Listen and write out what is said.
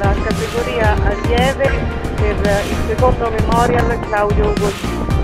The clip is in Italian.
nella categoria allieve per il secondo Memorial Claudio Ugolini.